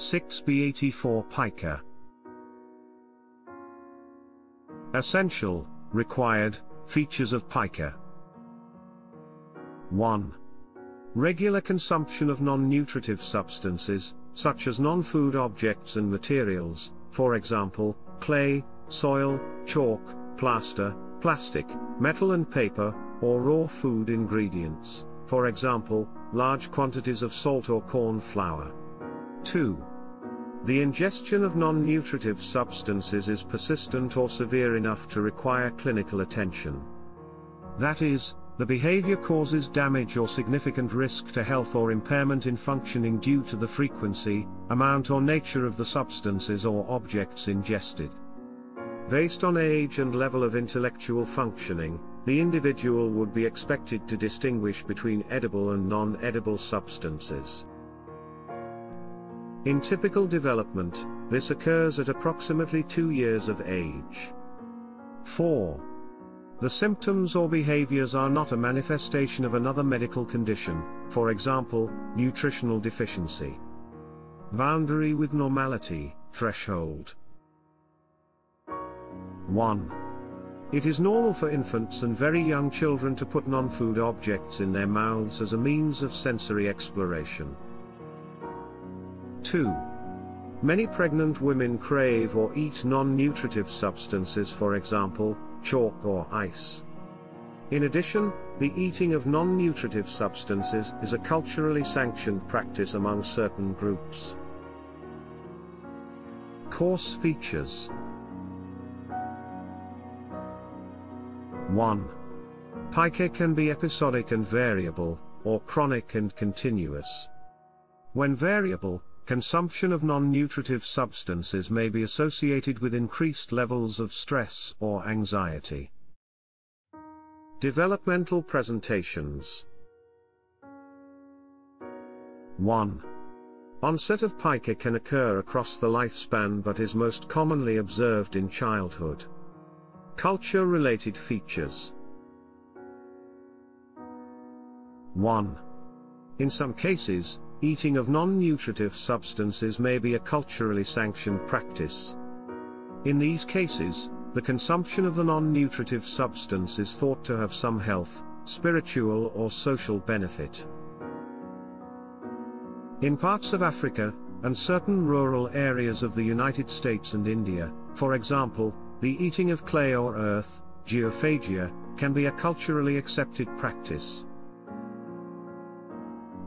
6b84 Pica. Essential, required, features of pica. 1. Regular consumption of non-nutritive substances, such as non-food objects and materials, for example, clay, soil, chalk, plaster, plastic, metal and paper, or raw food ingredients, for example, large quantities of salt or corn flour. 2. The ingestion of non-nutritive substances is persistent or severe enough to require clinical attention. That is, the behavior causes damage or significant risk to health or impairment in functioning due to the frequency, amount or nature of the substances or objects ingested. Based on age and level of intellectual functioning, the individual would be expected to distinguish between edible and non-edible substances. In typical development, this occurs at approximately 2 years of age. 4. The symptoms or behaviors are not a manifestation of another medical condition, for example, nutritional deficiency. Boundary with normality, threshold. 1. It is normal for infants and very young children to put non-food objects in their mouths as a means of sensory exploration. 2. Many pregnant women crave or eat non-nutritive substances for example, chalk or ice. In addition, the eating of non-nutritive substances is a culturally sanctioned practice among certain groups. Course features 1. Pica can be episodic and variable, or chronic and continuous. When variable, Consumption of non-nutritive substances may be associated with increased levels of stress or anxiety. Developmental presentations 1. Onset of pica can occur across the lifespan but is most commonly observed in childhood. Culture-related features 1. In some cases, eating of non-nutritive substances may be a culturally sanctioned practice. In these cases, the consumption of the non-nutritive substance is thought to have some health, spiritual or social benefit. In parts of Africa, and certain rural areas of the United States and India, for example, the eating of clay or earth, geophagia, can be a culturally accepted practice.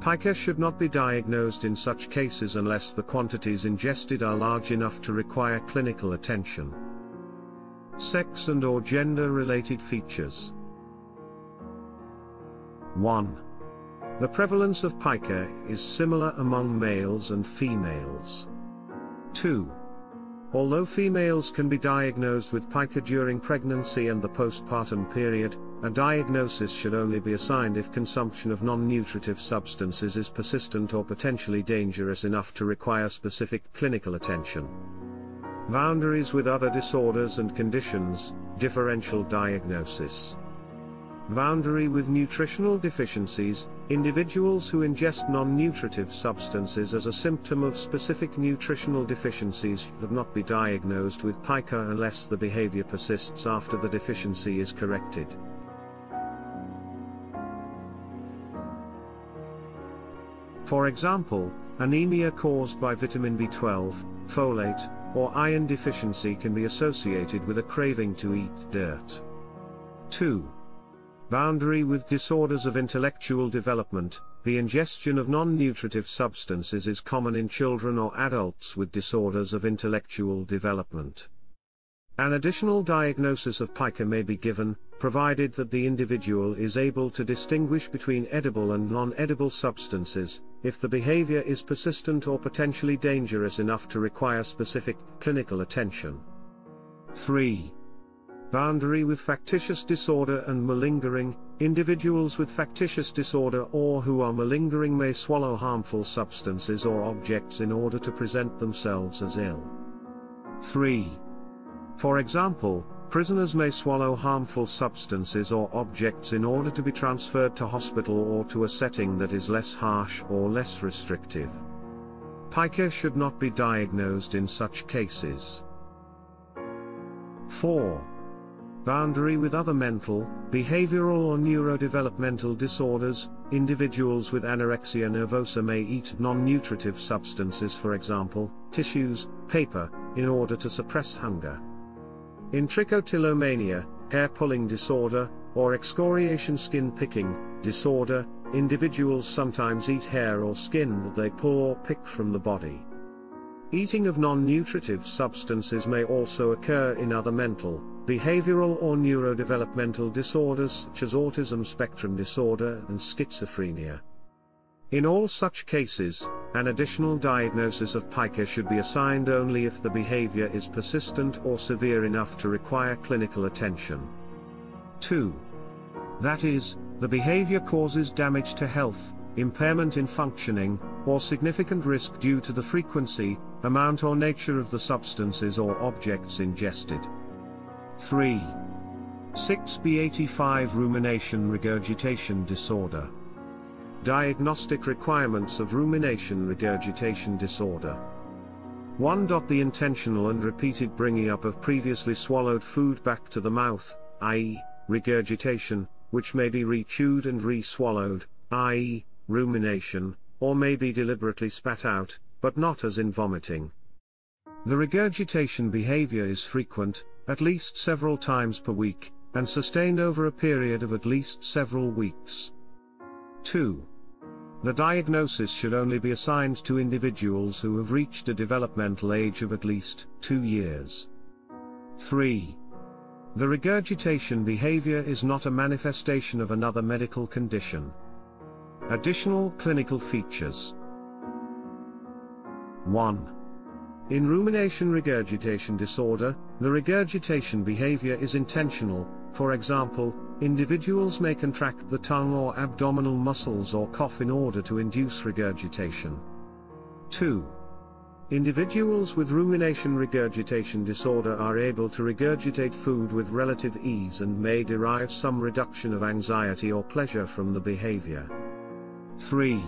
Pica should not be diagnosed in such cases unless the quantities ingested are large enough to require clinical attention. Sex and or gender related features 1. The prevalence of pica is similar among males and females. 2. Although females can be diagnosed with pica during pregnancy and the postpartum period, a diagnosis should only be assigned if consumption of non-nutritive substances is persistent or potentially dangerous enough to require specific clinical attention. Boundaries with other disorders and conditions, differential diagnosis. Boundary with nutritional deficiencies, individuals who ingest non-nutritive substances as a symptom of specific nutritional deficiencies should not be diagnosed with pica unless the behavior persists after the deficiency is corrected. For example, anemia caused by vitamin B12, folate, or iron deficiency can be associated with a craving to eat dirt. 2. Boundary with disorders of intellectual development, the ingestion of non-nutritive substances is common in children or adults with disorders of intellectual development. An additional diagnosis of pica may be given, provided that the individual is able to distinguish between edible and non-edible substances, if the behavior is persistent or potentially dangerous enough to require specific clinical attention. 3. Boundary with factitious disorder and malingering, individuals with factitious disorder or who are malingering may swallow harmful substances or objects in order to present themselves as ill. 3. For example, prisoners may swallow harmful substances or objects in order to be transferred to hospital or to a setting that is less harsh or less restrictive. pica should not be diagnosed in such cases. 4. Boundary with other mental, behavioral or neurodevelopmental disorders, individuals with anorexia nervosa may eat non-nutritive substances for example, tissues, paper, in order to suppress hunger. In trichotillomania, hair pulling disorder, or excoriation skin picking disorder, individuals sometimes eat hair or skin that they pull or pick from the body. Eating of non-nutritive substances may also occur in other mental, behavioral or neurodevelopmental disorders such as autism spectrum disorder and schizophrenia. In all such cases, an additional diagnosis of pica should be assigned only if the behavior is persistent or severe enough to require clinical attention. 2. That is, the behavior causes damage to health, impairment in functioning, or significant risk due to the frequency, amount or nature of the substances or objects ingested. 3. 6b85 Rumination regurgitation disorder. Diagnostic requirements of rumination regurgitation disorder. 1. The intentional and repeated bringing up of previously swallowed food back to the mouth, i.e., regurgitation, which may be re-chewed and re-swallowed, i.e., rumination, or may be deliberately spat out, but not as in vomiting. The regurgitation behavior is frequent, at least several times per week, and sustained over a period of at least several weeks. 2. The diagnosis should only be assigned to individuals who have reached a developmental age of at least 2 years. 3. The regurgitation behavior is not a manifestation of another medical condition. Additional clinical features 1. In rumination regurgitation disorder, the regurgitation behavior is intentional, for example, Individuals may contract the tongue or abdominal muscles or cough in order to induce regurgitation. 2. Individuals with rumination regurgitation disorder are able to regurgitate food with relative ease and may derive some reduction of anxiety or pleasure from the behavior. 3.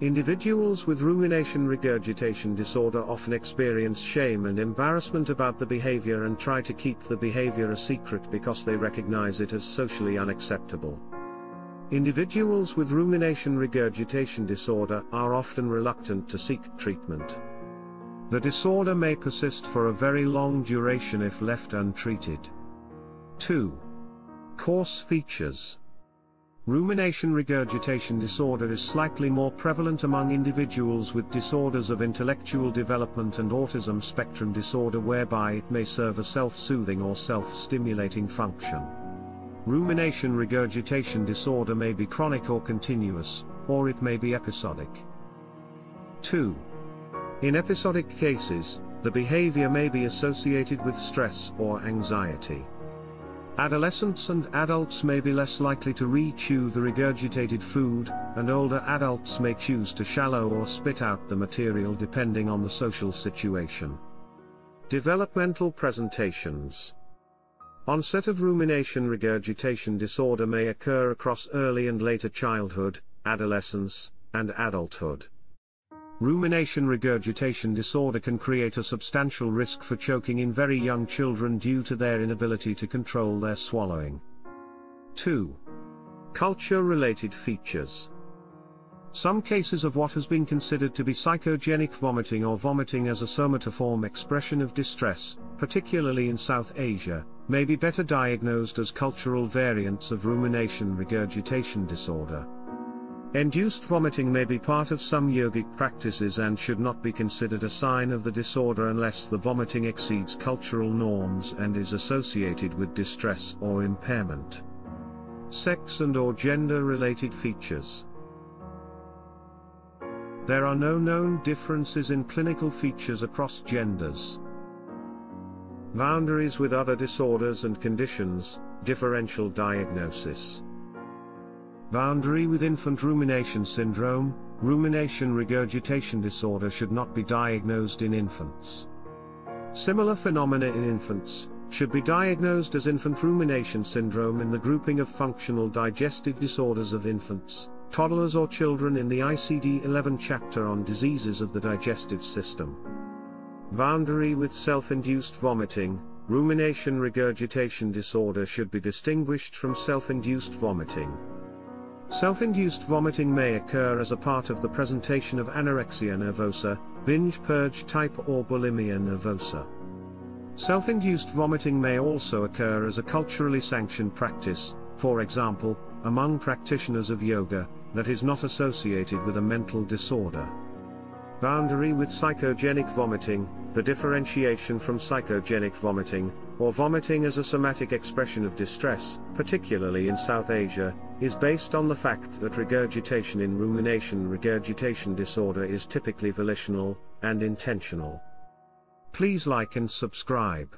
Individuals with rumination regurgitation disorder often experience shame and embarrassment about the behavior and try to keep the behavior a secret because they recognize it as socially unacceptable. Individuals with rumination regurgitation disorder are often reluctant to seek treatment. The disorder may persist for a very long duration if left untreated. 2. Course features Rumination regurgitation disorder is slightly more prevalent among individuals with disorders of intellectual development and autism spectrum disorder whereby it may serve a self-soothing or self-stimulating function. Rumination regurgitation disorder may be chronic or continuous, or it may be episodic. 2. In episodic cases, the behavior may be associated with stress or anxiety. Adolescents and adults may be less likely to re-chew the regurgitated food, and older adults may choose to swallow or spit out the material depending on the social situation. Developmental presentations Onset of rumination regurgitation disorder may occur across early and later childhood, adolescence, and adulthood. Rumination regurgitation disorder can create a substantial risk for choking in very young children due to their inability to control their swallowing. 2. Culture-related features. Some cases of what has been considered to be psychogenic vomiting or vomiting as a somatoform expression of distress, particularly in South Asia, may be better diagnosed as cultural variants of rumination regurgitation disorder. Induced vomiting may be part of some yogic practices and should not be considered a sign of the disorder unless the vomiting exceeds cultural norms and is associated with distress or impairment. Sex and or gender related features. There are no known differences in clinical features across genders. Boundaries with other disorders and conditions, differential diagnosis. Boundary with infant rumination syndrome, rumination regurgitation disorder should not be diagnosed in infants. Similar phenomena in infants should be diagnosed as infant rumination syndrome in the grouping of functional digestive disorders of infants, toddlers or children in the ICD 11 chapter on diseases of the digestive system. Boundary with self induced vomiting, rumination regurgitation disorder should be distinguished from self induced vomiting. Self induced vomiting may occur as a part of the presentation of anorexia nervosa, binge purge type or bulimia nervosa. Self induced vomiting may also occur as a culturally sanctioned practice, for example, among practitioners of yoga, that is not associated with a mental disorder. Boundary with psychogenic vomiting, the differentiation from psychogenic vomiting, or vomiting as a somatic expression of distress, particularly in South Asia, is based on the fact that regurgitation in rumination regurgitation disorder is typically volitional and intentional. Please like and subscribe.